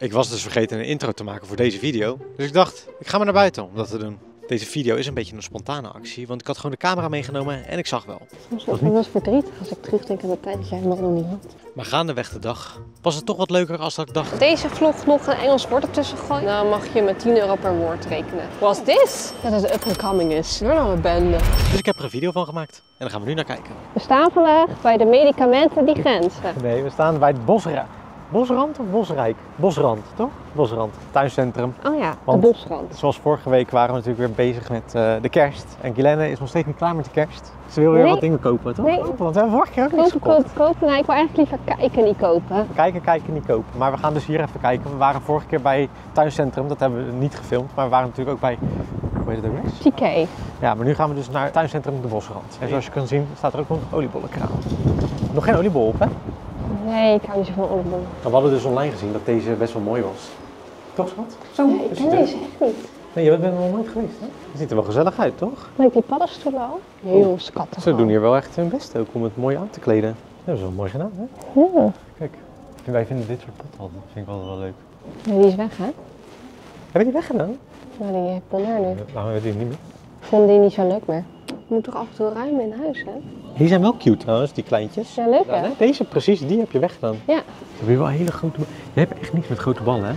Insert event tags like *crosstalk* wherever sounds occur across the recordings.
Ik was dus vergeten een intro te maken voor deze video. Dus ik dacht, ik ga maar naar buiten om dat te doen. Deze video is een beetje een spontane actie, want ik had gewoon de camera meegenomen en ik zag wel. Soms wel eens verdrietig als ik terugdenk aan de tijd dat jij nog niet had. Maar gaandeweg de dag was het toch wat leuker als dat ik dacht. Deze vlog nog een Engels woord ertussen gooien, dan mag je met 10 euro per woord rekenen. Was this? Dat het up and coming is. Door nou een bende. Dus ik heb er een video van gemaakt en daar gaan we nu naar kijken. We staan vandaag bij de medicamenten die grenzen. Nee, we staan bij het Bosra. Bosrand of Bosrijk? Bosrand, toch? Bosrand, tuincentrum. Oh ja, Want- de bosrand. Zoals vorige week waren we natuurlijk weer bezig met eh, de kerst. En Guylaine is nog steeds niet klaar met de kerst. Ze wil weer Nee. wat dingen kopen, toch? Nee. Want we hebben vorige keer ook niks Kopen, gekocht. kopen, kopen. Nee, ik wil eigenlijk liever kijken, niet kopen. Kijken, kijken, niet kopen. Maar we gaan dus hier even kijken. We waren vorige keer bij tuincentrum, dat hebben we niet gefilmd. Maar we waren natuurlijk ook bij, hoe heet het ook? TK. Ja, maar nu gaan we dus naar tuincentrum de Bosrand. En zoals je kan zien staat er ook nog een oliebollenkraam. Nog geen oliebol op, hè? Nee, ik hou niet zo van oliebollen. We hadden dus online gezien dat deze best wel mooi was. Toch, schat? Zo, Nee, ik ken deze echt niet. Nee, je bent er nog nooit geweest, hè? Het ziet er wel gezellig uit, toch? Lijkt die paddenstoelen al? Heel schattig. Ze doen hier wel echt hun best ook om het mooi aan te kleden. Dat is wel mooi gedaan, hè? Ja. Kijk, wij vinden dit soort pot altijd, vind ik altijd wel leuk. Ja, die is weg, hè? Heb je die weggedaan? Nou, die heeft Bonaire nu. Waarom heb je die niet meer? Ik vond die niet zo leuk meer. Je moet toch af en toe ruimen in huis, hè? Die zijn wel cute trouwens, die kleintjes. Ja, leuk, hè? Deze precies, die heb je weggedaan. Ja. Heb je wel hele grote ballen. Je hebt echt niets met grote ballen, hè?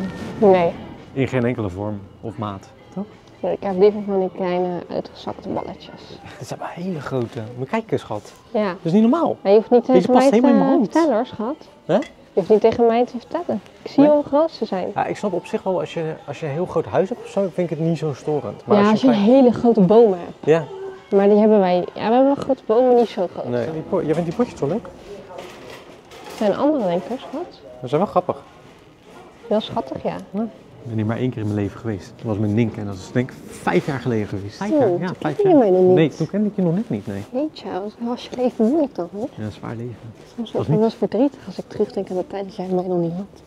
Nee. In geen enkele vorm of maat, toch? Ik heb liever van die kleine uitgezakte balletjes. Dit zijn wel hele grote. Moet kijken, schat. Ja. Dat is niet normaal. Maar je hoeft niet Deze tegen past mij te helemaal in mijn hand. vertellen, hoor, schat. Hè? Je hoeft niet tegen mij te vertellen. Ik zie Nee? hoe groot ze zijn. Ja, ik snap op zich wel, als je, als je een heel groot huis hebt of zo, vind ik het niet zo storend. Maar ja, als je een klein- hele grote bomen hebt. Ja, Maar die hebben wij... Ja, we hebben wel grote bomen, niet zo groot. nee. Die po- Jij vindt die potjes wel leuk? zijn andere, hoor, schat. Dat zijn wel grappig. Heel schattig, ja. Ik ben hier maar één keer in mijn leven geweest. Dat was met Nink en dat is denk ik vijf jaar geleden geweest. Vijf jaar? toen Ja, vijf jaar. mij nog niet. Nee, toen kende ik je nog net niet, nee. Jeetje, wat was je leven moeilijk dan, hoor. Ja, een zwaar leven. Soms Was ik wel verdrietig als ik terugdenk aan de tijd dat jij mij nog niet had.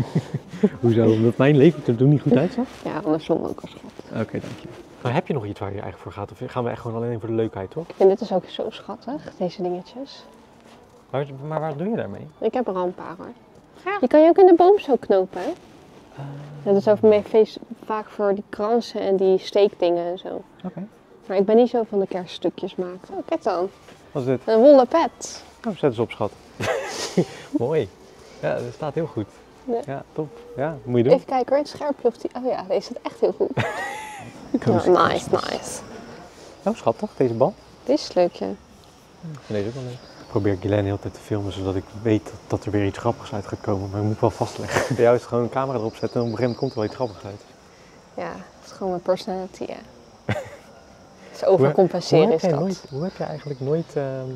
*laughs* Hoezo? Omdat mijn leven er toen niet goed uitzag? Ja, andersom ook als schat. Oké, dank je. Maar heb je nog iets waar je eigenlijk voor gaat? Of gaan we echt gewoon alleen voor de leukheid, toch? En dit is ook zo schattig, deze dingetjes. Maar, maar waar doe je daarmee? Ik heb er al een paar hoor. Je kan je ook in de boom zo knopen, hè? Dat is over mijn feest vaak voor die kransen en die steekdingen en zo. Oké. Maar ik ben niet zo van de kerststukjes maken. Oh, kijk dan. Wat is dit? Een wollen pet. Oh, zet eens op, schat. *laughs* Mooi. Ja, dat staat heel goed. Ja. Ja, top. Ja, moet je doen. Even kijken hoor, het scherpje of die... Oh ja, deze zit echt heel goed. *laughs* Ja, nice, nice. Oh, schattig, deze bal. Dit is leuk, ja. Ik vind deze ook wel leuk. Ik probeer hele tijd te filmen, zodat ik weet dat, dat er weer iets grappigs uit gaat komen. Maar ik moet wel vastleggen. Bij jou is het gewoon een camera erop zetten en op een gegeven moment komt er wel iets grappigs uit. Ja, dat is gewoon mijn personality, ja. *laughs* Het is Hoe overcompenseren heb is jij dat. nooit, hoe heb je eigenlijk nooit ehm,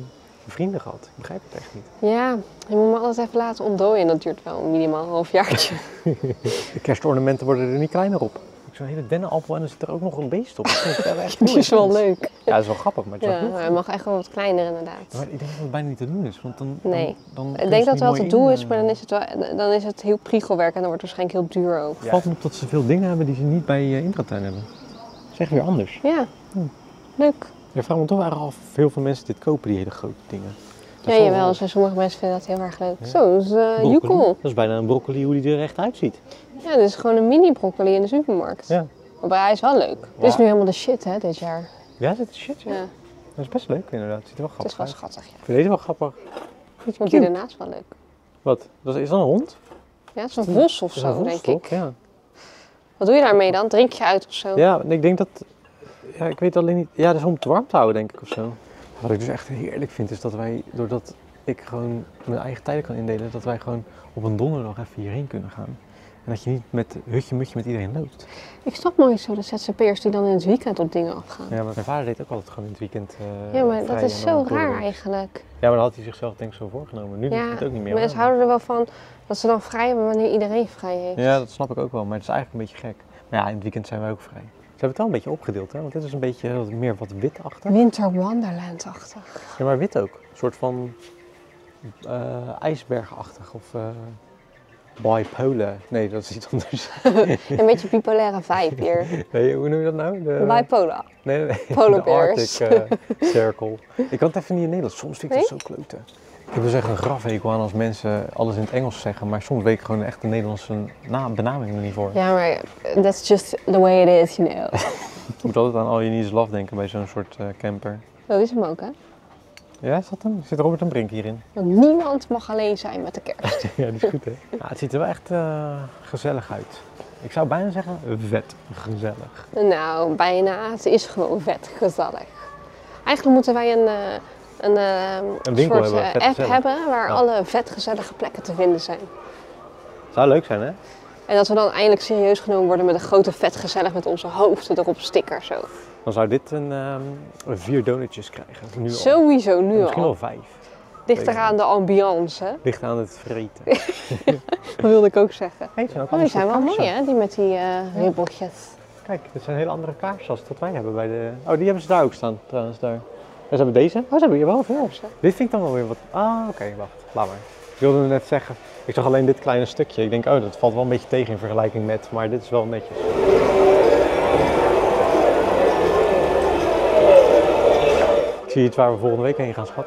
vrienden gehad? Ik begrijp het echt niet. Ja, je moet me alles even laten ontdooien en dat duurt wel minimaal een half jaartje. *laughs* De kerstornamenten worden er niet kleiner op. Zo'n hele dennenappel en dan zit er ook nog een beest op. Dat vind ik wel *laughs* echt Dat is wel leuk. Ja, dat is wel grappig, maar het Ja, maar hij mag echt wel wat kleiner inderdaad. Maar ik denk dat het bijna niet te doen is, want dan... Nee. Dan, dan Ik denk dat het wel te het doen is, maar dan is het, wel, dan is het heel priegelwerk en dan wordt het waarschijnlijk heel duur ook. Het valt me op dat ze veel dingen hebben die ze niet bij uh, Intratuin hebben. Dat is echt weer anders. Ja, Hm. leuk. Ik vraag me toch eigenlijk af of heel veel mensen dit kopen, die hele grote dingen. Ja, jawel. Dus sommige mensen vinden dat heel erg leuk. Ja. Zo, dat is eh joekel. Dat is bijna een broccoli hoe die er echt uitziet. Ja, dit is gewoon een mini broccoli in de supermarkt. Ja. Maar hij is wel leuk. Dit is nu helemaal de shit, hè, dit jaar. Ja, dit is shit, ja. Ja, Dat is best leuk inderdaad. Het ziet er wel het is grappig wel uit. schattig, ja. Ik vind deze wel grappig. Ik vond die daarnaast wel leuk. Wat? Dat is, dat een hond? Ja, het is een vos of zo, denk ik. Ja. Wat doe je daarmee dan? Drink je uit of zo? ja, ik denk dat... Ja, ik weet alleen niet... Ja, dat is om het warm te houden, denk ik, of zo. Wat ik dus echt heerlijk vind, is dat wij, doordat ik gewoon mijn eigen tijden kan indelen, dat wij gewoon op een donderdag even hierheen kunnen gaan. En dat je niet met hutje-mutje met iedereen loopt. Ik snap nooit zo de ZZP'ers die dan in het weekend op dingen afgaan. Ja, maar mijn vader deed ook altijd gewoon in het weekend eh, Ja, maar dat is zo raar eigenlijk. Ja, maar dan had hij zichzelf denk ik zo voorgenomen. Nu doet Ja, het ook niet meer. mensen houden er wel van dat ze dan vrij hebben wanneer iedereen vrij heeft. Ja, dat snap ik ook wel, maar het is eigenlijk een beetje gek. Maar ja, in het weekend zijn wij ook vrij. Ze hebben het wel een beetje opgedeeld, hè? want dit is een beetje wat meer wat wit-achtig. Winter Wonderland-achtig. Ja, maar wit ook. Een soort van eh ijsbergachtig of eh bipolar. Nee, dat is iets anders. *laughs* Een beetje bipolaire vibe hier. *laughs* Nee, hoe noem je dat nou? De, Bipolar. nee, nee, nee. *laughs* Polar de bears. Arctic eh, Circle. Ik kan het even niet in Nederlands. Soms vind ik dat zo kloten. Ik dus echt een grafhekel aan als mensen alles in het Engels zeggen, maar soms weet ik gewoon echt de Nederlandse benaming er niet voor. Ja, maar that's just the way it is, you know. *laughs* Ik moet altijd aan You Need Is Love denken bij zo'n soort eh, camper. Dat is hem ook, hè? Ja, is dat hem? Zit Robert en Brink hierin? Want niemand mag alleen zijn met de kerst. *laughs* ja, die is goed hè? *laughs* Het ziet er wel echt eh, gezellig uit. Ik zou bijna zeggen vet gezellig. nou, bijna. Het is gewoon vet gezellig. Eigenlijk moeten wij een, eh, een, eh, Een winkel soort hebben, eh, app hebben waar Ja. alle vet gezellige plekken te vinden zijn. Zou leuk zijn hè? En dat we dan eindelijk serieus genomen worden met een grote vet gezellig met onze hoofden erop sticker zo. Dan zou dit een ehm, vier donutjes krijgen. Nu al. Sowieso nu Misschien wel al. vijf. Ligt eraan de ambiance, hè? Ligt aan het vreten. *laughs* Dat wilde ik ook zeggen. Hey, zijn ook Oh, die zijn wel mooi hè, die met die eh ribbeltjes. Kijk, dit zijn hele andere kaarsen als dat wij hebben bij de... Oh, die hebben ze daar ook staan trouwens, daar. En ze hebben deze. Oh, ze hebben hier wel veel. Dit vind ik dan wel weer wat... Ah, oké, wacht. Laat maar. Ik wilde net zeggen, ik zag alleen dit kleine stukje. Ik denk, oh, dat valt wel een beetje tegen in vergelijking met, maar dit is wel netjes. Ik zie iets waar we volgende week heen gaan, schat.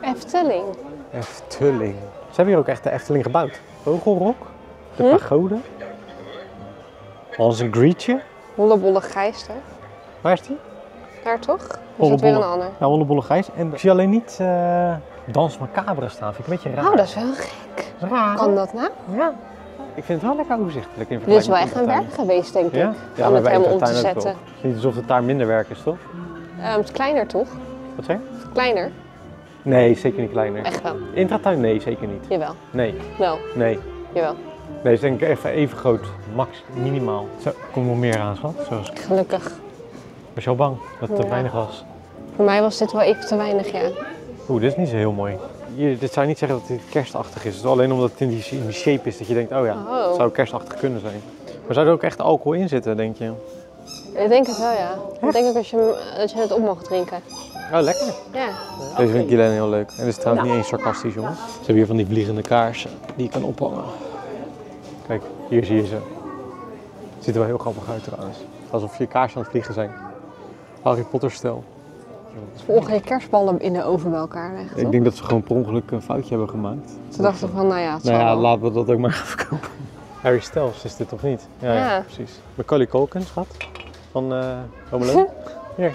Efteling. Efteling. Ze hebben hier ook echt de Efteling gebouwd. Vogelrok, de Hm? pagode. Als een grietje. Hollebolle Gijster. Waar is die? Daar toch? Of is Hollebolle. weer een ander? Ja, Hollebolle Gijs. En ik zie alleen niet eh Dans Macabre staan. Vind ik een beetje raar. Oh, dat is wel gek. Raar. Kan dat nou? Ja. Ik vind het wel lekker overzichtelijk in Dit is wel vergelijking echt een werk geweest, denk ik. Ja? Ja, om het helemaal om te zetten. Het is niet alsof het daar minder werk is, toch? Ehm, het is kleiner toch? Wat zeg je? Kleiner? Nee, zeker niet kleiner. Echt wel. Intratuin? Nee, zeker niet. Jawel. Nee, Wel. nee. Jawel. Nee, is denk ik even, even groot. Max, minimaal. Zo, komt nog meer aan, schat. Zoals, Gelukkig. Was je al bang dat het te weinig was? Voor mij was dit wel even te weinig, ja. Oeh, dit is niet zo heel mooi. Hier, dit zou je niet zeggen dat dit kerstachtig is. Het is alleen omdat het in die, in die shape is dat je denkt, oh ja, Oh. het zou kerstachtig kunnen zijn. Maar zou er ook echt alcohol in zitten, denk je? Ik denk het wel, ja. Ik denk ook dat je, dat je het op mag drinken. Oh, lekker. Ja. Deze vind ik Guylaine heel leuk. En dit is trouwens niet eens sarcastisch, jongen. Ze hebben hier van die vliegende kaarsen die je kan ophangen. Kijk, hier zie je ze. Ziet er wel heel grappig uit trouwens. Alsof je kaarsen aan het vliegen zijn. Harry Potter stijl. Volgende keer kerstballen in de oven bij elkaar leggen, Ik toch? denk dat ze gewoon per ongeluk een foutje hebben gemaakt. Ze dachten van, nou ja, het Nou ja, wel. laten we dat ook maar *laughs* gaan verkopen. Harry Styles is dit of niet? Ja, ja. Ja. precies. Macaulay Culkin, schat. Van eh Home Alone. *laughs* Hier.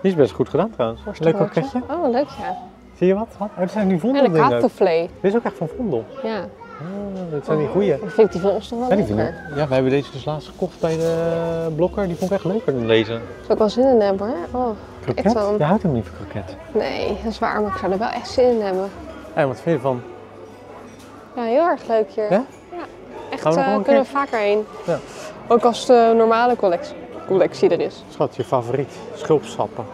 Die is best goed gedaan trouwens. Leuk kroketje. Oh, leuk ja. Zie je wat? wat? Oh, dit zijn En Vondel een dingen ook. katervlee. Dit is ook echt van Vondel. Ja. Ah, dit zijn die goeie. Ik vind die van ons toch wel Ja, die vind lekker. ik. Ja, wij hebben deze dus laatst gekocht bij de blokker. Die vond ik echt leuker dan deze. Zou ik wel zin in hebben hoor. Oh, Kroket? echt wel. Je houdt hem niet van kroket. Nee, dat is waar, maar ik zou er wel echt zin in hebben. En wat vind je ervan? Ja, heel erg leuk hier. Ja? Echt, we eh, kunnen we vaker heen. Ja. Ook als de normale collectie, collectie er is. Schat, je favoriet. Schulpsappen.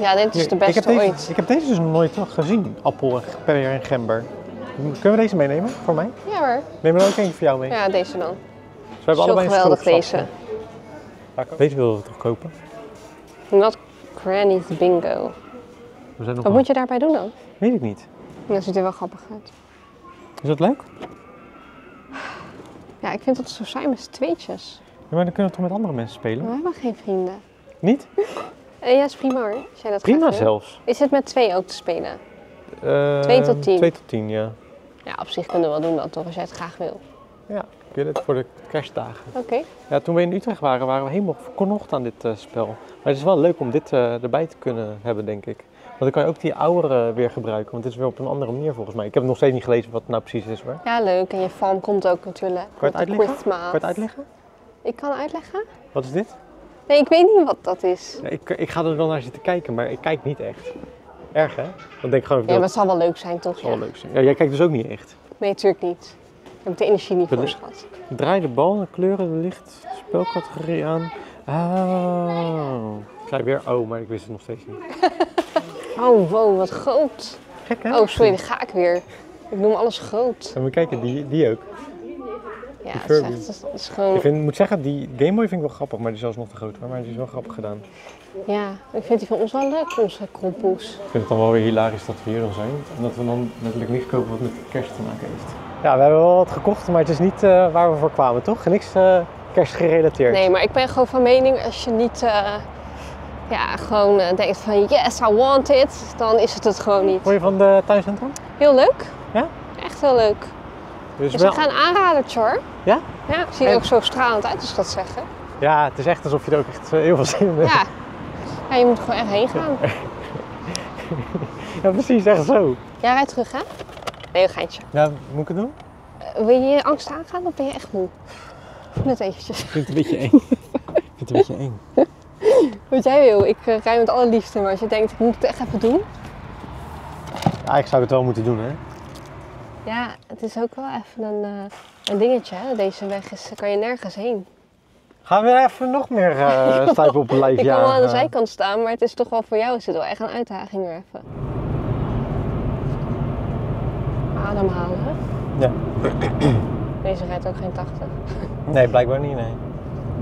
Ja, dit is de ik, beste heb deze, ooit. ik heb deze dus nog nooit gezien. Appel, en per en gember. Kunnen we deze meenemen voor mij? Ja hoor. Neem er ook eentje voor jou mee. Ja, deze dan. Dus we hebben allebei een geweldig deze. Deze willen we toch kopen? Not Granny's Bingo. We zijn nog Wat moet je daarbij doen dan? Weet ik niet. Dat ziet er wel grappig uit. Is dat leuk? Ja, ik vind dat zo saai met z'n tweetjes. Ja, maar dan kunnen we toch met andere mensen spelen? we hebben geen vrienden. Niet? *laughs* Eh, ja, is prima hoor. Als jij dat Prima zelfs. Is het met twee ook te spelen? Eh, Twee tot tien. Twee tot tien, ja. Ja, op zich kunnen we wel doen dan toch, als jij het graag wil. Ja, ik wil het voor de kerstdagen. Oké. Ja, toen we in Utrecht waren, waren we helemaal verkocht aan dit eh, spel. Maar het is wel leuk om dit eh, erbij te kunnen hebben, denk ik. Want dan kan je ook die oudere weer gebruiken, want het is weer op een andere manier volgens mij. Ik heb nog steeds niet gelezen wat het nou precies is hoor. Ja, leuk. En je farm komt ook natuurlijk. Kan je het uitleggen? Kan je het uitleggen? Ik kan uitleggen? Wat is dit? Nee, ik weet niet wat dat is. Ja, ik, ik ga er wel naar zitten kijken, maar ik kijk niet echt. Erg hè? Dan denk ik gewoon, Ja, dat maar het zal wel leuk zijn toch? zal wel Ja. leuk zijn. Ja, jij kijkt dus ook niet echt. Nee, natuurlijk niet. Ik heb de energie niet voor, schat. Draai de bal, de kleuren, de licht, spelcategorie aan. Oh. Ik zei weer oh, maar ik wist het nog steeds niet. *laughs* Oh, wow, wat groot. Gek hè? Oh, sorry, daar ga ik weer. Ik noem alles groot. En we kijken, die, die ook. Ja, het is, echt, het is gewoon... Ik vind, moet zeggen, die Game Boy vind ik wel grappig, maar die is zelfs nog te groot. Maar die is wel grappig gedaan. Ja, ik vind die van ons wel leuk, onze krompoes. Ik vind het dan wel weer hilarisch dat we hier dan zijn. En dat we dan letterlijk niks kopen wat met kerst te maken heeft. Ja, we hebben wel wat gekocht, maar het is niet eh, waar we voor kwamen, toch? Niks eh kerstgerelateerd. Nee, maar ik ben gewoon van mening, als je niet eh, ja, gewoon denkt van yes, I want it, dan is het het gewoon niet. Hoor je van de tuincentrum? Heel leuk. Ja? Echt heel leuk. Dus Dus wel, ik ga een aanradertje hoor. Ja? Ja, ik zie er En- ook zo stralend uit als ik dat zeggen. Ja, het is echt alsof je er ook echt heel veel zin in hebt. Ja. Ja, je moet er gewoon echt heen gaan. Ja, precies, echt zo. Jij rijdt terug hè? Nee, een geintje. Ja, moet ik het doen? Eh, Wil je je angst aangaan of ben je echt moe? Net eventjes. Ik vind het een beetje eng. ik vind het een beetje eng. Wat jij wil, ik uh, rij met alle liefde, maar als je denkt ik moet het echt even doen. Eigenlijk zou ik het wel moeten doen, hè? Ja, het is ook wel even een, eh, een dingetje hè. Deze weg is, kan je nergens heen. Gaan we even nog meer eh *laughs* stijpen op het lijf Ik kan wel aan de zijkant staan, maar het is toch wel voor jou is het wel echt een uitdaging weer even. Ademhalen. Ja. *clears throat* Deze rijdt ook geen 80. *laughs* Nee, blijkbaar niet, nee.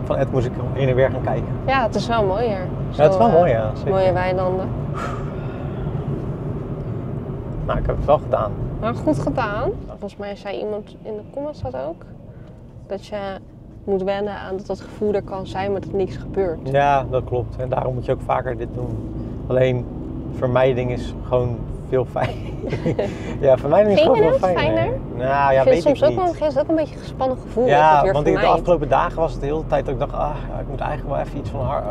Van Ed moest ik heen en weer gaan kijken. Ja, het is wel mooi hier. Ja, het is wel Zo, eh, mooi, ja. Zeker. Mooie weilanden. Nou, ik heb het wel gedaan. Maar goed gedaan. Volgens mij zei iemand in de comments dat ook. Dat je moet wennen aan dat dat gevoel er kan zijn, maar dat er niks gebeurt. Ja, dat klopt. En daarom moet je ook vaker dit doen. Alleen, vermijding is gewoon veel fijner. *laughs* ja, vermijding is gewoon veel fijner. fijner? Nou, ja, ik weet vind soms ik ook niet. geeft het ook een beetje een gespannen gevoel. Ja, want in de afgelopen dagen was het de hele tijd dat ik dacht, ah, ik moet eigenlijk wel even iets van har-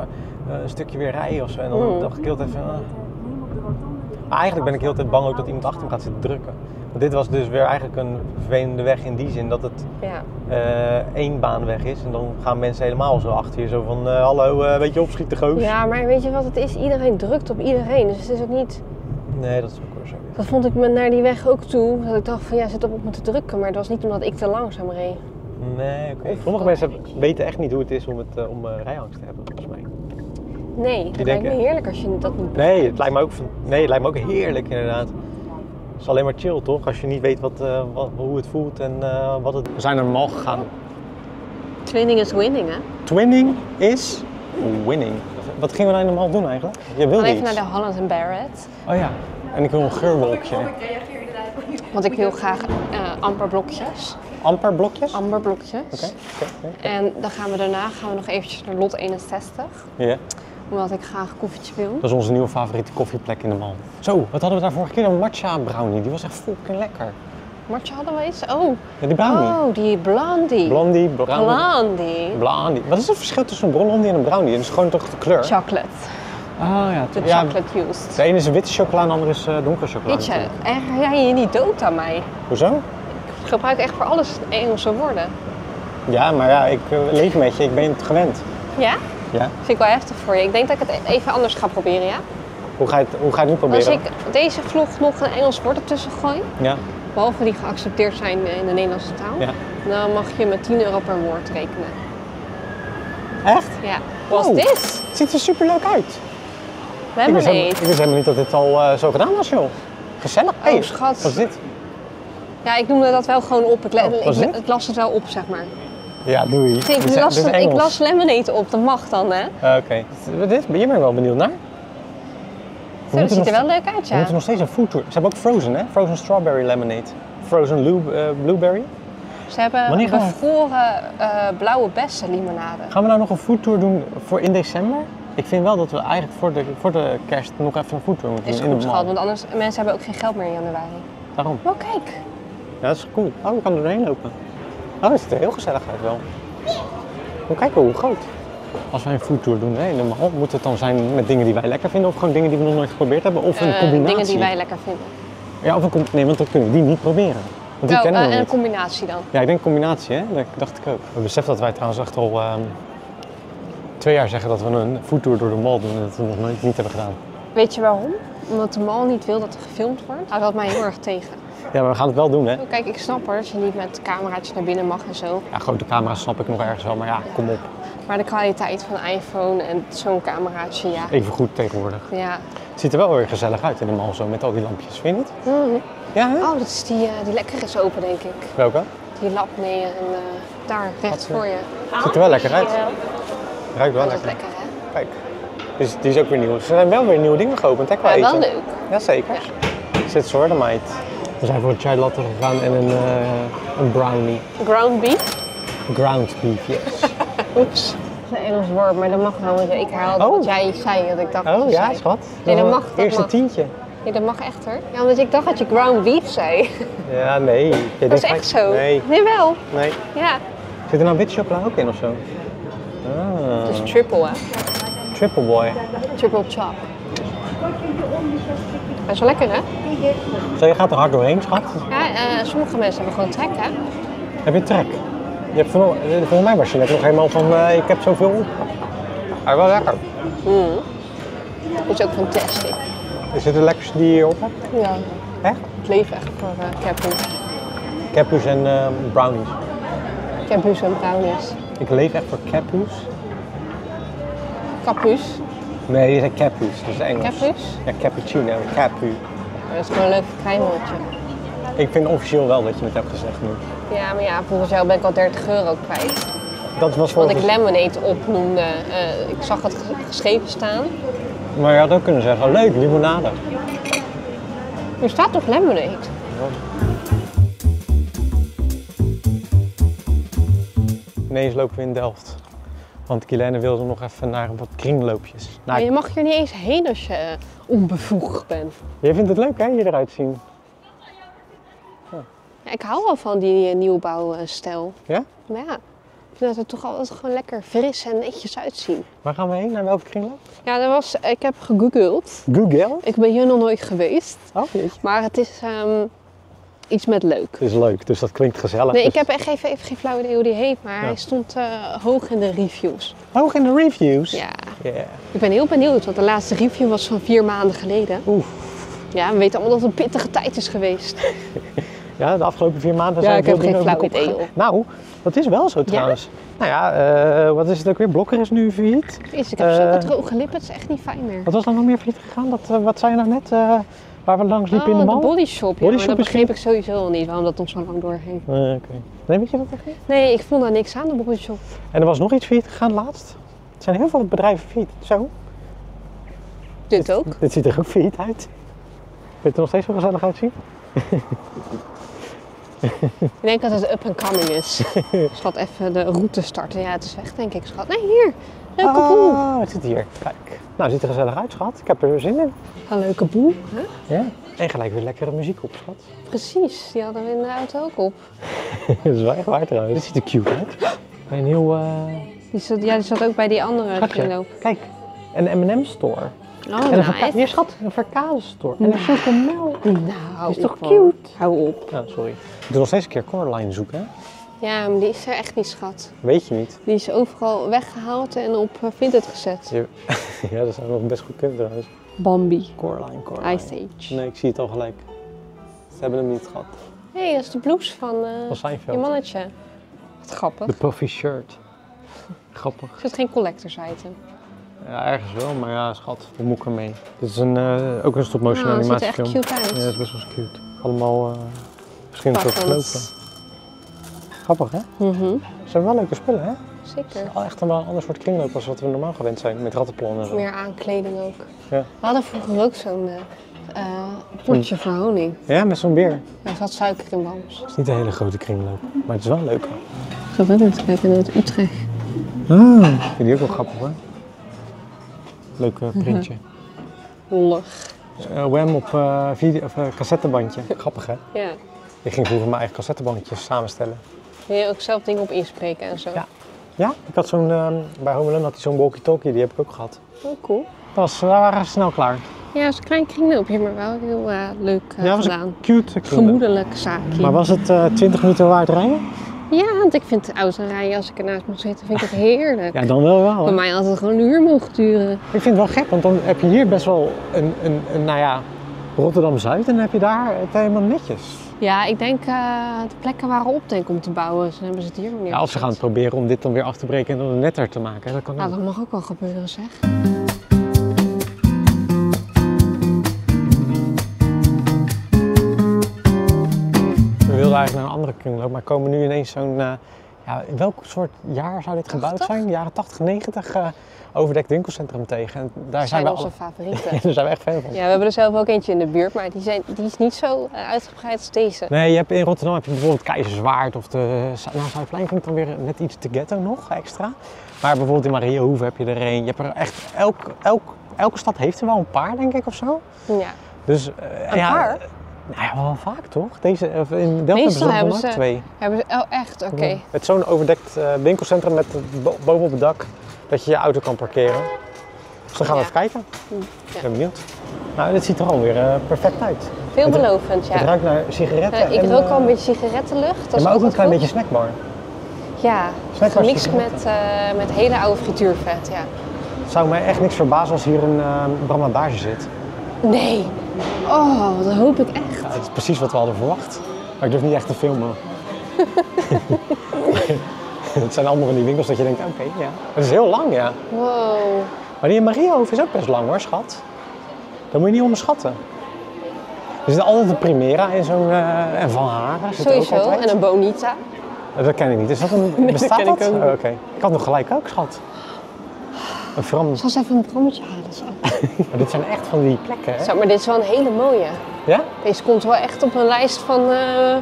eh, een stukje weer rijden of zo. En dan Mm. dacht ik heel van, ah. Maar eigenlijk ben ik heel tijd bang ook dat iemand achter me gaat zitten drukken. Want dit was dus weer eigenlijk een vervelende weg in die zin dat het Ja. eh één baanweg is. En dan gaan mensen helemaal zo achter je, zo van, eh, hallo, eh weet je, opschieten goos. ja, maar weet je wat het is? Iedereen drukt op iedereen. Dus het is ook niet... Nee, dat is ook wel zo. Dat vond ik me naar die weg ook toe. Dat ik dacht van ja, zit op me te drukken. Maar het was niet omdat ik te langzaam reed. Nee, oké. Sommige mensen weten echt niet hoe het is om, het, om rijangst te hebben, volgens mij. Nee, het lijkt me heerlijk als je dat niet Nee, het lijkt me ook, nee, het lijkt me ook heerlijk inderdaad. Het is alleen maar chill toch? Als je niet weet wat, eh, wat, hoe het voelt en eh, wat het... We zijn naar de mal gegaan. Twinning is winning, hè? Twinning is winning. Wat gingen we nou in de mal doen eigenlijk? Je wilde gaan even iets. naar de Holland Barrett. Oh ja. En ik wil een geurwolkje. Want ik wil graag eh amberblokjes. Amperblokjes? Oké, Amberblokjes. oké, oké. En dan gaan we daarna gaan we nog eventjes naar lot 61. Ja. Omdat ik graag koffietje wil. Dat is onze nieuwe favoriete koffieplek in de mal. Zo, wat hadden we daar vorige keer? Een matcha brownie. Die was echt fucking lekker. Martje hadden we iets? Oh, Ja, die brownie. oh die blondie. Blondie, brownie. Blondie. Blondie. Wat is het verschil tussen een blondie en een brownie? Het is gewoon toch de kleur? Chocolate. Ah ja. De ja, chocolate used. De ene is witte chocola en de andere is eh, donkere chocola. Weet je, erger jij je niet dood aan mij. Hoezo? Ik gebruik echt voor alles Engelse woorden. Ja, maar ja, ik eh, leef met je. Ik ben het gewend. Ja? Ja. Vind ik wel heftig voor je. Ik denk dat ik het even anders ga proberen, ja? Hoe ga je het, hoe ga je het nu Als proberen? ik deze vlog nog een Engels woord ertussen gooi, Ja. behalve die geaccepteerd zijn in de Nederlandse taal, Ja. dan mag je met 10 euro per woord rekenen. Echt? Ja. What's Wow. this? Het ziet er super leuk uit. Wist, helemaal, Lemonade. ik wist helemaal niet dat dit al eh, zo gedaan was, joh. Gezellig. Oh, Hey, schat. Wat is dit? Ja, ik noemde dat wel gewoon op. Ik, Oh, wat is ik, dit? ik las het wel op, zeg maar. Ja, doei. Ik, is- las, is ik las lemonade op, dat mag dan, hè? Ah, Oké. Wat Dit, ben je wel benieuwd naar? Zo, dat ziet er wel leuk uit, We ja. moeten nog steeds een food tour. Ze hebben ook frozen, hè? Frozen strawberry lemonade. Frozen lu- eh, blueberry. Ze hebben Wanneer we- bevroren eh, blauwe bessen limonade. Gaan we nou nog een food tour doen voor in december? Ik vind wel dat we eigenlijk voor de, voor de kerst nog even een food tour moeten Is doen in goed, schat, want anders mensen hebben ook geen geld meer in januari. Daarom. Oh, kijk. Ja, dat is cool. Oh, we kan er doorheen lopen. Oh, het ziet er heel gezellig uit wel. Moet kijken hoe groot. Als wij een foodtour doen hè, in de mall, moet het dan zijn met dingen die wij lekker vinden of gewoon dingen die we nog nooit geprobeerd hebben? Of een Eh, combinatie? dingen die wij lekker vinden. Ja, of een Nee, want dan kunnen we die niet proberen. Want die Oh, kennen eh, we en nog een combinatie dan. Ja, ik denk combinatie, hè? Dat dacht ik ook. We beseffen dat wij trouwens echt al ehm, twee jaar zeggen dat we een foodtour door de mall doen en dat we het nog nooit niet hebben gedaan. Weet je waarom? Omdat de mal niet wil dat er gefilmd wordt. Houdt dat mij heel erg tegen. Ja, maar we gaan het wel doen, hè? Oh, Kijk, ik snap hoor, dat je niet met cameraatjes naar binnen mag en zo. Ja, grote camera's snap ik nog ergens wel, maar ja, kom op. Maar de kwaliteit van een iPhone en zo'n cameraatje, ja. Even goed tegenwoordig. Ja. Het ziet er wel weer gezellig uit in de mall zo, met al die lampjes, vind je niet? Mhm. Ja, hè? Oh, dat is die, eh, die lekker is open, denk ik. Welke? Die lab, nee, en eh, daar, rechts Wat, voor je. Ziet er wel lekker uit. Ruikt wel is lekker. lekker, hè? Kijk, dus die is ook weer nieuw. Er zijn wel weer nieuwe dingen geopend, hè, qua Ja, eten. wel leuk. Jazeker. Er zit soortenmeid. We zijn voor een chai latte gegaan en een, eh, een brownie. Ground beef. Ground beef, yes. *laughs* Oeps. Dat is een Engels woord, maar dat mag wel. want Ik herhaalde Oh. wat jij zei, dat ik dacht Oh ja, zei. schat. Nee, dat mag, dat Eerste mag. tientje. Nee, dat mag echt hoor. Ja, omdat ik dacht dat je ground beef zei. *laughs* Ja, nee. Dat is echt zo. Nee, Nee, wel. nee. Ja. Zit er nou witte chocola ook in of zo? Ah, Het is triple hè. triple boy. Triple chop. Is wel lekker hè? Zo, je gaat er hard doorheen, schat. Ja, eh, sommige mensen hebben gewoon trek hè. Heb je trek? Je hebt van, eh, volgens mij was je net nog helemaal van, eh, ik heb zoveel op. Hij wel lekker. Dat is ook fantastisch. Is dit de lekkerste die je op hebt? Ja. Echt? Ik leef echt voor uh, capu's. Capus en eh, brownies. Capu's en brownies. Ik leef echt voor capus. Capu's. Nee, je zegt capus, dat is Engels. Capu's? Ja, cappuccino, capu. Dat is gewoon een leuk kruimeltje. Ik vind officieel wel dat je het hebt gezegd nu. Ja, maar ja, volgens jou ben ik al 30 euro kwijt. Dat was Want ik volgens... lemonade opnoemde. eh, ik zag het ge- geschreven staan. Maar je had ook kunnen zeggen, leuk, limonade. Er staat toch lemonade? Ineens lopen we in Delft. Want Kilene wilde nog even naar wat kringloopjes. Maar Nou, je mag hier niet eens heen als je eh, onbevoegd bent. jij vindt het leuk hè, hier eruit zien? Ja, ik hou wel van die eh, nieuwbouwstijl. Ja? Maar ja, ik vind dat er toch altijd gewoon lekker fris en netjes uitzien. Waar gaan we heen? Naar welke kringloop? Ja, dat was, ik heb gegoogeld. Google. Ik ben hier nog nooit geweest. Oh, jeetje. Maar het is ehm, iets met leuk. Het is leuk, dus dat klinkt gezellig. Nee, ik Dus- heb echt even, even geen flauw idee hoe die heet, maar Ja. hij stond eh, hoog in de reviews. Hoog in de reviews. Ja, Yeah. ik ben heel benieuwd, want de laatste review was van vier maanden geleden. Oeh. Ja, we weten allemaal dat het een pittige tijd is geweest. *laughs* Ja, de afgelopen vier maanden Ja, zijn ik veel heb geen flauw idee. Nou, dat is wel zo trouwens. Nou ja, eh, wat is het ook weer? Blokker is nu failliet. Jezus, ik heb Eh. zulke droge lippen, het is echt niet fijn meer. Wat was er nog meer failliet gegaan? Dat, eh, wat zei je nou net? Waar we langs liepen in de Oh, mall? body shop. Ja, Body maar shop dat begreep ik sowieso al niet, waarom dat nog zo lang doorging. Oké. Nee, weet je dat echt niet? Nee, ik vond daar niks aan, de body shop. En er was nog iets failliet gegaan laatst. Er zijn heel veel bedrijven failliet. Zo. Dit ook. Dit ziet er ook failliet uit. Vind je het er nog steeds zo gezellig uitzien? Ik denk dat het up and coming is. *laughs* Schat, even de route starten. Ja, het is weg denk ik, schat. Nee, hier. Leuke boel. Ah, het zit hier. Kijk. Nou, het ziet er gezellig uit, schat. Ik heb er zin in. Een leuke boel. Hè? Ja. En gelijk weer lekkere muziek op, schat. *laughs* Precies, die hadden we in de auto ook op. dat is wel echt waar trouwens. Dit ziet er cute uit. Bij een heel... eh Die zat, ja, die zat ook bij die andere kringloop. Kijk. Een M&M store. Oh, En een nice. Hier, schat. Een verkade store. En een chocomel. Nou, Is toch cute? Hou op. Ja, sorry. Ik doe nog steeds een keer Coraline zoeken, hè? Ja, maar die is er echt niet, schat. Weet je niet. Die is overal weggehaald en op uh, Vinted gezet. Je- *laughs* ja, dat zou nog best goed kunnen trouwens. Bambi. Coraline, Coraline. Ice Age. Nee, ik zie het al gelijk. Ze hebben hem niet gehad. Hé, hey, dat is de blouse van eh Van je mannetje. Wat grappig. De puffy shirt. Grappig. Is het geen collectors item? Ja, ergens wel, maar ja, schat, wat moet ik ermee? Dit is een, eh, ook een stop-motion Nou, het ziet er echt animatiefilm. cute uit. Ja, dat is best wel cute. Allemaal eh verschillende soorten knopen. Grappig, hè? Mhm, Ze hebben wel leuke spullen, hè? Zeker. Al echt een wel een ander soort kringloop als wat we normaal gewend zijn, met rattenplannen en zo. Meer aankleding ook. Ja. We hadden vroeger ook zo'n eh eh, potje voor honing. Ja, met zo'n beer. Daar zat suiker in bams. Het is niet een hele grote kringloop, maar het is wel een leuke. Ik zat net te kijken naar het Utrecht. Ah. Ik vind die ook wel grappig, hoor. Leuk eh, printje. Lollig. Eh, Wham op eh, video, of, eh, cassettebandje. Grappig, hè? Ja. Ik ging vroeger mijn eigen cassettebandjes samenstellen. Kun je ook zelf dingen op inspreken en zo. Ja. Ja, ik had zo'n, ehm, bij Home Alone had hij zo'n walkie-talkie, die heb ik ook gehad. Oh, cool. Dat was, daar waren ze snel klaar. Ja, het is een klein kringloopje, maar wel heel eh, leuk eh, ja, was gedaan. een cute. Gemoedelijk zaakje. Maar was het eh 20 minuten waard rijden? Ja, want ik vind auto rijden als ik ernaast mag zitten, vind ik het heerlijk. Ja, dan wel wel. Bij mij had het gewoon een uur mogen duren. Ik vind het wel gek, want dan heb je hier best wel een, een, een nou ja, Rotterdam-Zuid en dan heb je daar het helemaal netjes. Ja, ik denk eh, de plekken waren op denk om te bouwen. Dan hebben ze het hier neer. Ja, of ze gaan proberen om dit dan weer af te breken en dan netter te maken. Dat kan Nou, ook. dat mag ook wel gebeuren, zeg. We wilden eigenlijk naar een andere kringloop, maar komen nu ineens zo'n... eh, ja, in welk soort jaar zou dit gebouwd 80? zijn? Jaren 80, 90? eh overdekt winkelcentrum tegen. En daar Dat zijn zijn we onze alle- favorieten. *laughs* Daar zijn we echt fan van. Ja, we hebben er zelf ook eentje in de buurt, maar die, zijn, die is niet zo eh, uitgebreid als deze. Nee, je hebt in Rotterdam heb je bijvoorbeeld Keizerswaard of de nou, Zuidplein vind ik dan weer net iets te ghetto nog extra. Maar bijvoorbeeld in Mariahoeve heb je er een. Je hebt er echt elk, elk, elke stad heeft er wel een paar denk ik of zo. Ja. Dus, eh, Een ja, paar? Eh, Nou ja, wel vaak toch? Deze, of in Delft Meestal hebben ze twee. Hebben ze, oh, echt? Oké. Het is zo'n overdekt eh, winkelcentrum met bo- bovenop het dak dat je je auto kan parkeren. Dus dan gaan we Ja. even kijken. ja. Ik ben benieuwd. Nou, dit ziet er alweer eh, perfect uit. Veelbelovend, Het ja. ruikt naar sigaretten. Eh, ik en, rook eh, al een beetje sigarettenlucht. Ja, maar ook een klein goed. beetje snackbar. Ja, Snackbar gemixt sigaretten. met, eh, met hele oude frituurvet, ja. Het zou mij echt niks verbazen als hier een uh, zit. Nee. Oh, dat hoop ik echt. Ja, het is precies wat we hadden verwacht. Maar ik durf niet echt te filmen. *laughs* het zijn allemaal van die winkels dat je denkt, oké, ja. Het is heel lang, ja. Wow. Maar die in Mariehoofd is ook best lang hoor, schat. Dat moet je niet onderschatten. Er zit altijd een Primera in zo'n... eh, en Van Haren zit ook Sowieso. En een bonita. Dat ken ik niet. Is dat een... *laughs* dat bestaat dat? Oh. Oké. Ik had nog gelijk ook, schat. Een Fram... Zal eens even een brommetje halen zo. *laughs* Maar dit zijn echt van die plekken, hè? Zo, maar dit is wel een hele mooie. Ja? Deze komt wel echt op een lijst van eh,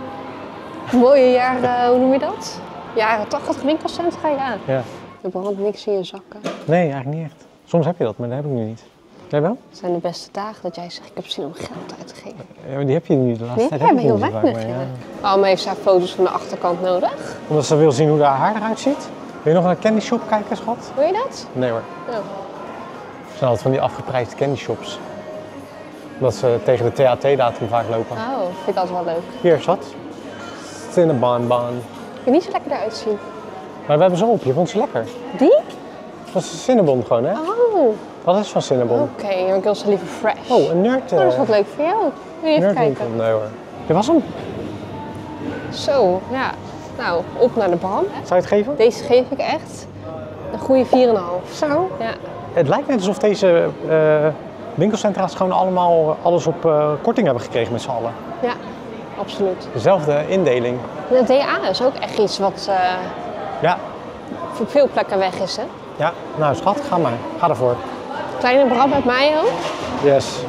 mooie jaren, hoe noem je dat? Jaren 80 winkelcentra, ja. Ja. Er brandt niks in je zakken. Nee, eigenlijk niet echt. Soms heb je dat, maar dat heb ik nu niet. Jij wel? Het zijn de beste dagen dat jij zegt, ik heb zin om geld uit te geven. Ja, maar die heb je nu de laatste Nee, tijd. heb hebben je heel weinig. maar Ja. ja. Waarom heeft zij foto's van de achterkant nodig? Omdat ze wil zien hoe haar haar eruit ziet. Wil je nog naar een candy shop kijken, schat? Wil je dat? Nee hoor. Ja. Het zijn altijd van die afgeprijsde candy shops. Omdat ze tegen de THT-datum vaak lopen. Oh, vind ik altijd wel leuk. Hier, schat. Cinnabon bun. Ik kan niet zo lekker eruit zien. Maar we hebben ze op. Je vond ze lekker. Die? Dat is Cinnabon gewoon, hè? Oh, Wat is van Cinnabon? oké. ik wil ze liever fresh. Oh, een nerd. Oh, dat is eh, wat leuk voor jou. Wil je even kijken? Nee hoor. Dit was hem. Zo, ja. Nou, op naar de bram. Zou je het geven? Deze geef ik echt een goede 4,5. Zo. Ja. Het lijkt net alsof deze eh, winkelcentra's gewoon allemaal alles op eh, korting hebben gekregen met z'n allen. ja, absoluut. Dezelfde indeling. De DA is ook echt iets wat eh, Ja, voor veel plekken weg is. Hè? ja. Nou schat, ga maar. Ga ervoor. Kleine bram met mayo. Yes.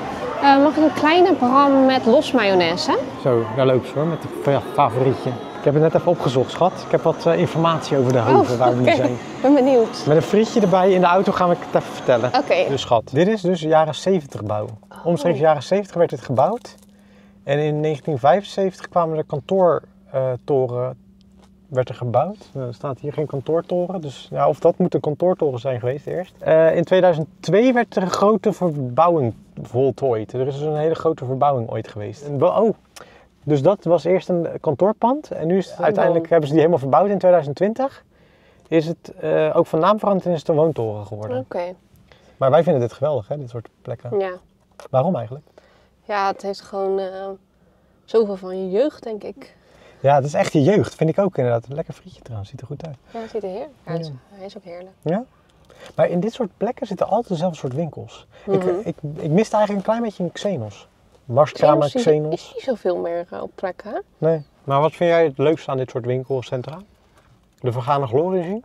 Eh, mag ik een kleine bram met los mayonaise? Zo, daar ze hoor, met de ja, favorietje. Ik heb het net even opgezocht, schat. Ik heb wat eh, informatie over de hoven waar we nu Oh, zijn. ben benieuwd. Met een frietje erbij in de auto gaan we het even vertellen. Oké. Dus schat, dit is dus jaren 70 bouw. Omstreeks jaren 70 werd dit gebouwd. En in 1975 kwamen de kantoortoren werd er gebouwd. Nou, er staat hier geen kantoortoren, dus ja, of dat moet een kantoortoren zijn geweest eerst. Eh, in 2002 werd er een grote verbouwing voltooid. Er is dus een hele grote verbouwing ooit geweest. En oh, dus dat was eerst een kantoorpand en nu is het, uiteindelijk hebben ze die helemaal verbouwd in 2020. Is het eh, ook van naam veranderd en is het een woontoren geworden. Oké, Maar wij vinden dit geweldig, hè, dit soort plekken. ja. Waarom eigenlijk? Ja, het heeft gewoon eh, zoveel van je jeugd, denk ik. Ja, het is echt je jeugd, vind ik ook inderdaad. Een lekker frietje trouwens, ziet er goed uit. Ja, het ziet er heerlijk uit. Hij is ook heerlijk. Ja? Maar in dit soort plekken zitten altijd dezelfde soort winkels. ik, Mhm. ik, ik miste eigenlijk een klein beetje een Xenos. Marskramer, Xenos Xenos. is niet zoveel meer eh, op plekken. hè? Nee. Maar wat vind jij het leukste aan dit soort winkelcentra? De vergane glorie zien?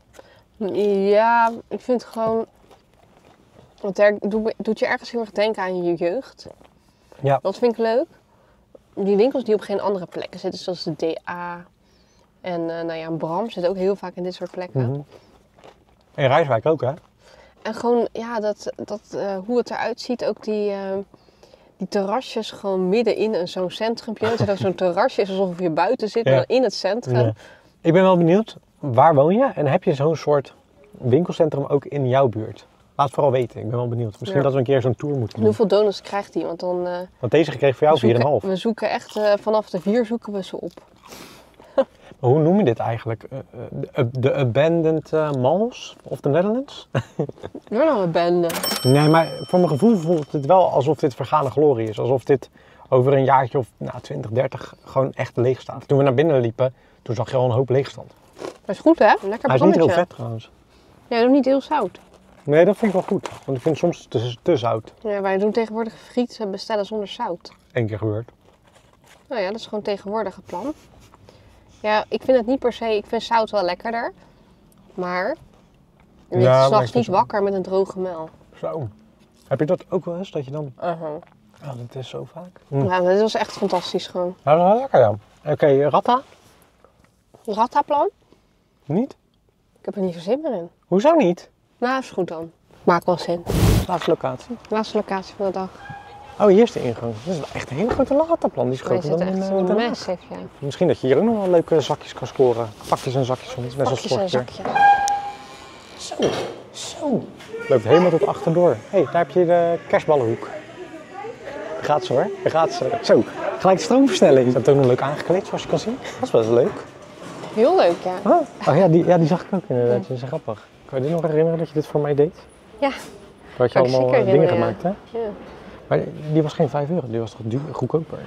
Ja, ik vind gewoon. Het her- doet, je ergens heel erg denken aan je jeugd. Ja. Dat vind ik leuk. Die winkels die op geen andere plekken zitten, zoals de DA en eh, nou ja, Bram zit ook heel vaak in dit soort plekken. Mhm. In Rijswijk ook, hè? En gewoon, ja, dat, dat, eh, hoe het eruit ziet, ook die, die terrasjes gewoon midden in een zo'n centrumpje. Dat zo'n terrasje is alsof je buiten zit, maar in het centrum. Ik ben wel benieuwd, waar woon je? En heb je zo'n soort winkelcentrum ook in jouw buurt? Laat het vooral weten, ik ben wel benieuwd. Misschien Ja. dat we een keer zo'n tour moeten En doen. hoeveel donuts krijgt hij? Want dan eh, Want deze gekregen voor jou we, zoeken, 4,5. we zoeken echt eh, vanaf de vier zoeken we ze op. Hoe noem je dit eigenlijk? Eh, eh, de, abandoned eh, malls of the Netherlands? Nou een bende. Nee, maar voor mijn gevoel voelt het wel alsof dit vergane glorie is. Alsof dit over een jaartje of nou, 20, 30 gewoon echt leeg staat. Toen we naar binnen liepen, toen zag je al een hoop leegstand. Dat is goed hè? Lekker Hij is niet heel vet trouwens. Ja, doe niet heel zout. Nee, dat vind ik wel goed. Want ik vind het soms te, te zout. Ja, wij doen tegenwoordig friet bestellen zonder zout. Eén keer gebeurd. Nou ja, dat is gewoon tegenwoordig het plan. Ja, ik vind het niet per se, ik vind zout wel lekkerder. Maar je Ja, s'nachts niet wakker met een droge mel. Zo. Heb je dat ook wel eens? Dat je dan... Uh-huh. Oh, dat is zo vaak. Hm. Ja, dit was echt fantastisch gewoon. Dat is wel lekker ja. Oké, Ratta? Rattaplan? Niet? Ik heb er niet zo zin meer in. Hoezo niet? Nou, is goed dan. Maakt wel zin. Laatste locatie. Laatste locatie van de dag. Oh, hier is de ingang. Dat is wel echt een hele grote lataplan. Die is groter dan echt eh, massive, ja. Misschien dat je hier ook nog wel leuke zakjes kan scoren. Pakjes en zakjes soms, net als Pakjes en vorige keer. zakje. Zo, zo. Loopt helemaal tot achterdoor. Hé, hey, daar heb je de kerstballenhoek. Daar gaat ze hoor, daar gaat ze. Zo, gelijk stroomversnelling. Ze hebben het ook nog leuk aangekleed zoals je kan zien. Dat is best wel leuk. Heel leuk, ja. Oh, oh ja, die, ja, die zag ik ook inderdaad. Dat is grappig. Kan je dit nog herinneren dat je dit voor mij deed? Ja. Dat je allemaal eh, dingen gemaakt, hè? ja. Maar die was geen 5 euro, die was toch duur, goedkoper?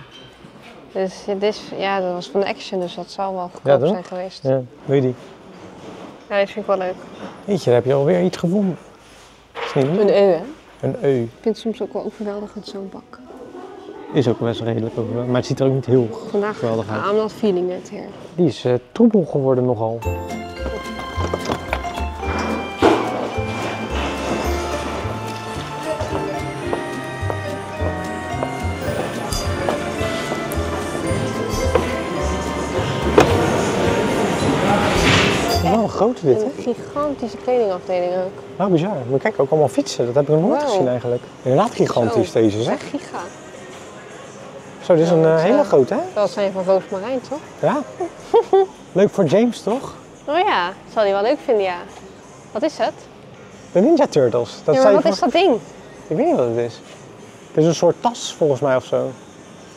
Dus ja, dit is, ja, dat was van Action, dus dat zal wel Ja, goedkoop zijn geweest. Ja. Ja, wil je die? dit vind ik wel leuk. Weet je, daar heb je alweer iets gevonden. Een eu, hè? Een eu. Ik vind het soms ook wel overweldigend, zo'n bak. Is ook best redelijk over, maar het ziet er ook niet heel Vandaag geweldig uit. I'm not feeling it here. Die is eh, troebel geworden nogal. Grote dit, hè? Een gigantische kledingafdeling ook. Nou, bizar. Maar kijk, ook allemaal fietsen. Dat heb ik nog nooit gezien eigenlijk. Inderdaad gigantisch Zo. deze, zeg. giga. Zo, dit is een eh, hele grote, hè? Dat zijn van Roos Marijn, toch? Ja. *laughs* Leuk voor James, toch? Oh ja, zal hij wel leuk vinden, ja. Wat is het? De Ninja Turtles. Dat ja, maar wat is dat ding? Ik weet niet wat het is. Het is een soort tas volgens mij of zo.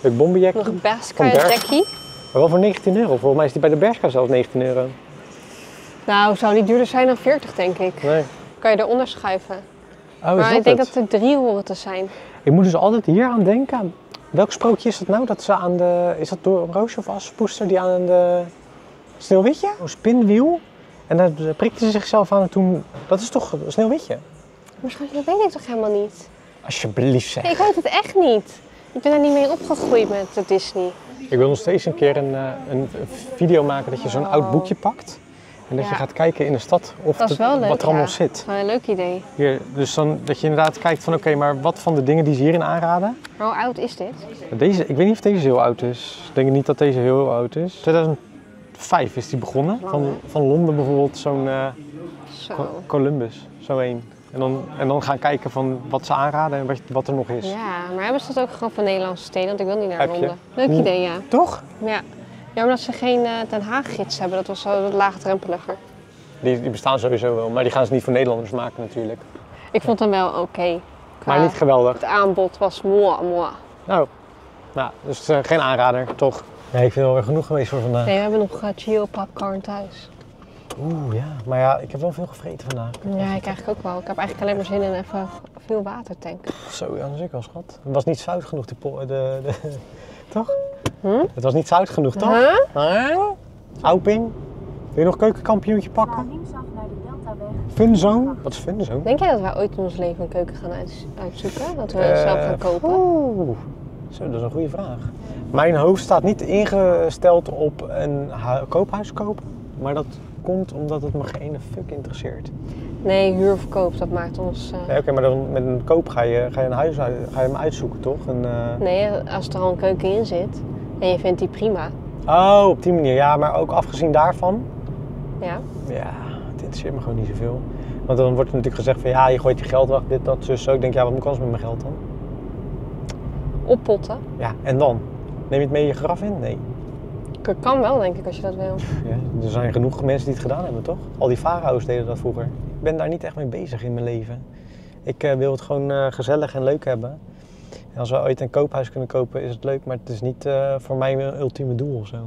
Leuk bomberjack. Nog Maar een Berska Van Berg. Jackie? wel voor 19 euro. Volgens mij is die bij de Bershka zelfs 19 euro. Nou, zou niet duurder zijn dan 40, denk ik. Nee. Kan je eronder schuiven. Oh, is maar ik denk het? dat er drie horen te zijn. Ik moet dus altijd hier aan denken. Welk sprookje is dat nou? Dat ze aan de... Is dat door Roosje of Aspoester die aan de... Sneeuwwitje? Een spinwiel. En daar prikte ze zichzelf aan en toen... Dat is toch Sneeuwwitje? Waarschijnlijk, dat weet ik toch helemaal niet. Alsjeblieft zeg. Nee, ik weet het echt niet. Ik ben er niet mee opgegroeid met de Disney. Ik wil nog steeds een keer een, eh, een video maken dat je zo'n oud boekje pakt. En dat je gaat kijken in de stad of leuk, wat er allemaal ja. zit. Dat is wel een leuk idee. Hier, dus dan, dat je inderdaad kijkt van oké, maar wat van de dingen die ze hierin aanraden. Maar hoe oud is dit? Deze, ik weet niet of deze heel oud is. Ik denk niet dat deze heel oud is. 2005 is die begonnen. Lang, Van, van Londen bijvoorbeeld zo'n eh, Zo. Co- Columbus, zo één. En dan, en dan gaan kijken van wat ze aanraden en wat, wat er nog is. Ja, maar hebben ze dat ook gewoon van Nederlandse steden? Want ik wil niet naar Heb je? Londen. Leuk idee, ja. Toch? Ja. Ja, omdat ze geen eh, Den Haag-gids hebben. Dat was zo wat laagdrempeliger. Die, die bestaan sowieso wel, maar die gaan ze niet voor Nederlanders maken natuurlijk. Ik vond hem wel oké. Maar niet geweldig. Het aanbod was moi, moi. Nou, nou dus eh, geen aanrader, toch? Nee, ik vind het alweer genoeg geweest voor vandaag. Nee, we hebben nog uh, Gio popcorn thuis. Oeh, ja. Maar ja, ik heb wel veel gevreten vandaag. Ja, ik eigenlijk ook wel. Ik heb eigenlijk alleen maar zin in even veel water tanken. Zo, ja, dat is ook wel schat. Het was niet zout genoeg, de, de, de *laughs* toch? Hm? Het was niet zout genoeg, toch? Huh? Huh? Auping? Wil je nog keukenkampioentje Ga pakken? linksaf naar de Deltaweg. Funzone? Wat is Funzone? Denk jij dat wij ooit in ons leven een keuken gaan uit- uitzoeken? Dat we Eh, zelf gaan kopen? Oeh, zo, dat is een goede vraag. Mijn hoofd staat niet ingesteld op een hu- koophuis kopen. Maar dat komt omdat het me geen fuck interesseert. Nee, huur of koop, dat maakt ons... eh, Nee, oké, maar dan met een koop ga je, ga je een huis uit- ga je hem uitzoeken, toch? Een, eh, Nee, als er al een keuken in zit en je vindt die prima. Oh, op die manier. Ja, maar ook afgezien daarvan. Ja. Ja, het interesseert me gewoon niet zoveel. Want dan wordt er natuurlijk gezegd van ja, je gooit je geld weg, dit, dat, zus, zo. Ik denk, ja, wat moet ik anders met mijn geld dan? Oppotten. Ja, en dan? Neem je het mee je graf in? Nee. Dat kan wel, denk ik, als je dat wil. Ja, er zijn genoeg mensen die het gedaan hebben, toch? Al die farao's deden dat vroeger. Ik ben daar niet echt mee bezig in mijn leven. Ik eh, wil het gewoon eh, gezellig en leuk hebben. En als we ooit een koophuis kunnen kopen, is het leuk, maar het is niet eh, voor mij mijn ultieme doel of zo.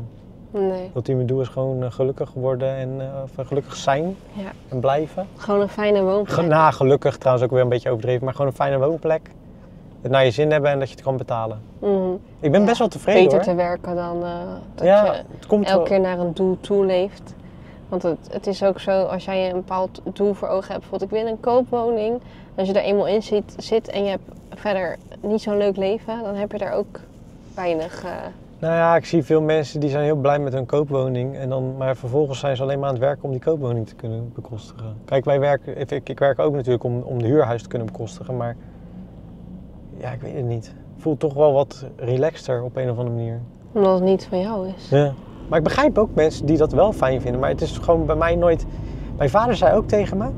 Nee. Het ultieme doel is gewoon eh, gelukkig worden en of gelukkig zijn Ja. en blijven. Gewoon een fijne woonplek. Na gelukkig trouwens ook weer een beetje overdreven, maar gewoon een fijne woonplek. Het naar je zin hebben en dat je het kan betalen. Mhm. Ik ben Ja, best wel tevreden Beter hoor. te werken dan dat ja, je elke wel. keer naar een doel toe leeft. Want het, het is ook zo, als jij een bepaald doel voor ogen hebt, bijvoorbeeld ik wil een koopwoning. Als je er eenmaal in zit, zit en je hebt verder niet zo'n leuk leven, dan heb je daar ook weinig... eh, Nou ja, ik zie veel mensen die zijn heel blij met hun koopwoning. En dan, maar vervolgens zijn ze alleen maar aan het werken om die koopwoning te kunnen bekostigen. Kijk, wij werken, ik, ik, ik werk ook natuurlijk om, om de huurhuis te kunnen bekostigen. Maar ja, ik weet het niet. Voelt toch wel wat relaxter op een of andere manier. omdat het niet van jou is. Ja. Maar ik begrijp ook mensen die dat wel fijn vinden. Maar het is gewoon bij mij nooit... Mijn vader zei ook tegen me...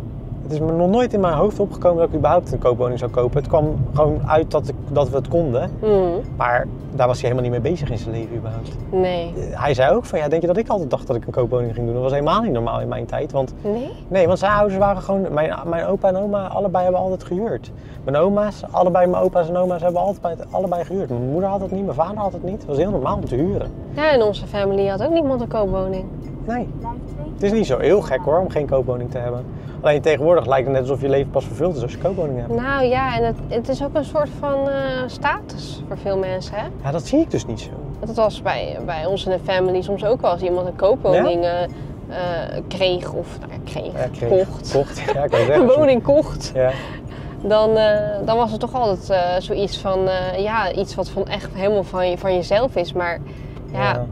Het is me nog nooit in mijn hoofd opgekomen dat ik überhaupt een koopwoning zou kopen. Het kwam gewoon uit dat, ik, dat we het konden. Hmm, Maar daar was hij helemaal niet mee bezig in zijn leven überhaupt. nee. Hij zei ook van, ja, denk je dat ik altijd dacht dat ik een koopwoning ging doen? Dat was helemaal niet normaal in mijn tijd. Want Nee? nee, want zijn ouders waren gewoon, mijn, mijn opa en oma, allebei hebben altijd gehuurd. Mijn oma's, allebei mijn opa's en oma's hebben altijd, allebei gehuurd. Mijn moeder had het niet, mijn vader had het niet. Het was heel normaal om te huren. Ja, in onze familie had ook niemand een koopwoning. Nee. Het is niet zo heel gek hoor, om geen koopwoning te hebben. Alleen tegenwoordig lijkt het net alsof je leven pas vervuld is als je koopwoning hebt. Nou ja, en het, het is ook een soort van eh, status voor veel mensen, hè? Ja, dat zie ik dus niet zo. Het was bij, bij ons in de family soms ook wel als iemand een koopwoning eh, eh, kreeg of nou kreeg, Ja, kreeg, kocht, Kocht, ja, *laughs* zeggen. een woning kocht, Ja. dan, dan was het toch altijd zoiets van, ja, iets wat van echt helemaal van, je, van jezelf is. Maar ja,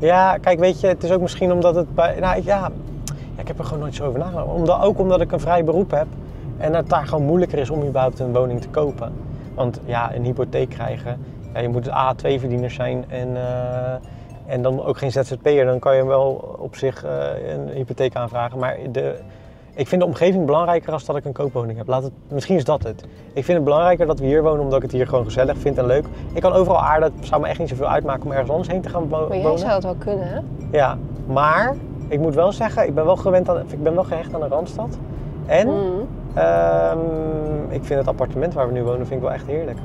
Ja. Kijk, weet je, het is ook misschien omdat het bij. Nou ja, ja ik heb er gewoon nooit zo over nagedacht. Omdat, ook omdat ik een vrij beroep heb en het daar gewoon moeilijker is om überhaupt een woning te kopen. Want ja, een hypotheek krijgen, ja, je moet A2-verdiener zijn en, eh, en dan ook geen ZZP'er. Dan kan je wel op zich eh, een hypotheek aanvragen. Maar de, ik vind de omgeving belangrijker als dat ik een koopwoning heb. Laat het, misschien is dat het. Ik vind het belangrijker dat we hier wonen omdat ik het hier gewoon gezellig vind en leuk. Ik kan overal aarden, het zou me echt niet zoveel uitmaken om ergens anders heen te gaan wo- maar jij wonen. zou het wel kunnen, hè? Ja, maar ik moet wel zeggen, ik ben wel gewend aan, ik ben wel gehecht aan de Randstad. En Mm. ehm, ik vind het appartement waar we nu wonen vind ik wel echt heerlijk.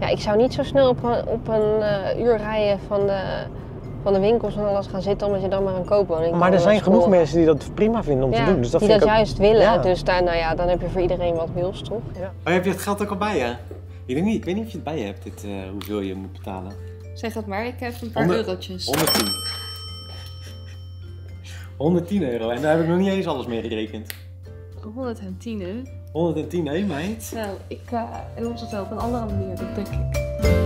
Ja, ik zou niet zo snel op een, op een eh, uur rijden van de, van de winkels en alles gaan zitten omdat je dan maar een koopwoning Maar er zijn genoeg scoren. mensen die dat prima vinden om ja, te doen. Dus dat die vind dat ik ook... juist willen. Ja. Dus daar, nou ja, dan heb je voor iedereen wat wils, toch? Oh, heb je het geld ook al bij je? Ik, denk niet, ik weet niet of je het bij je hebt, dit, eh, hoeveel je moet betalen. Zeg het maar, ik heb een paar Honderd- eurotjes. 110. 110 euro en daar heb ik nog niet eens alles mee gerekend. 110 hè? 110, hé meid. Nou, ik uh, los het wel op een andere manier, dat denk ik.